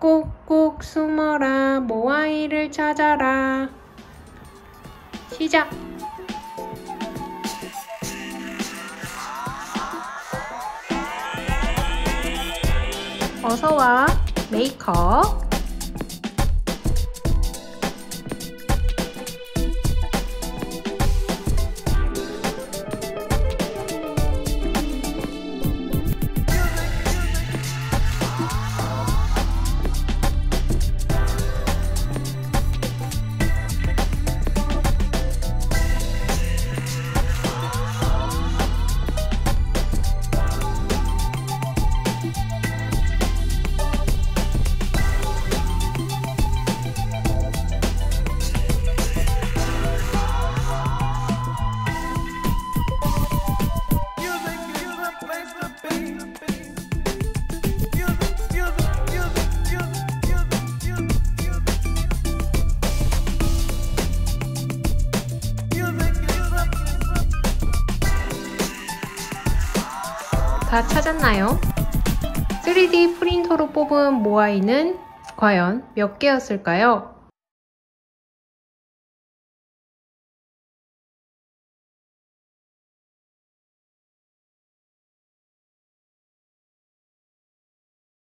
꼭꼭 숨어라. 모아이를 찾아라. 시작. 어서와 메이크 다 찾았나요? 3D 프린터로 뽑은 모아이는 과연 몇 개였을까요?